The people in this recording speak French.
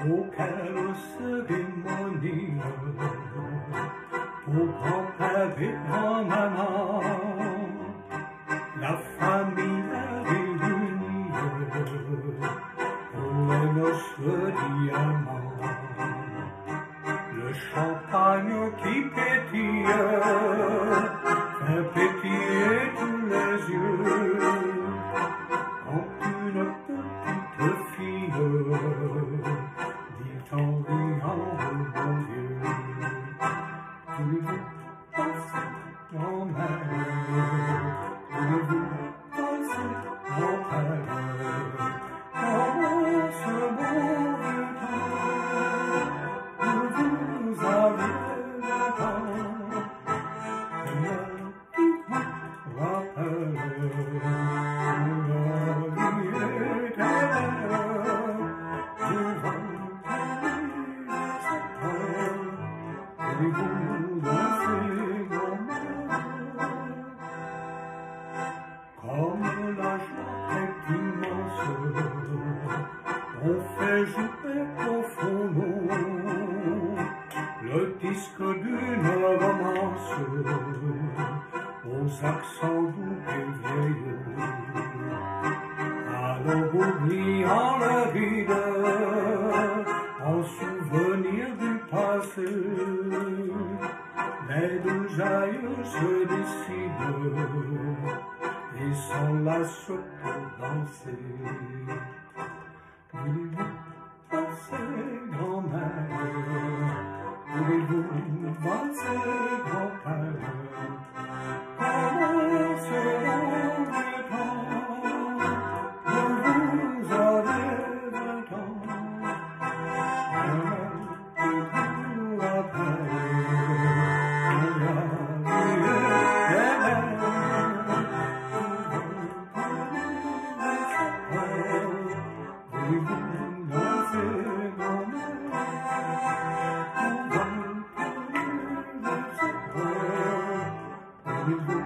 Pour quelle cérémonie Pour préparer un moment La famille est réunie Pour les noces diamants Le champagne qui pétille Fait pétiller tous les yeux. You're my comme la joie est immense, on fait jouer au le disque d'une romance aux accents doux et vieilles. Alors oubliant le vide, en souvenir du passé, les deux aïeux se décident ils sont là pour danser. you.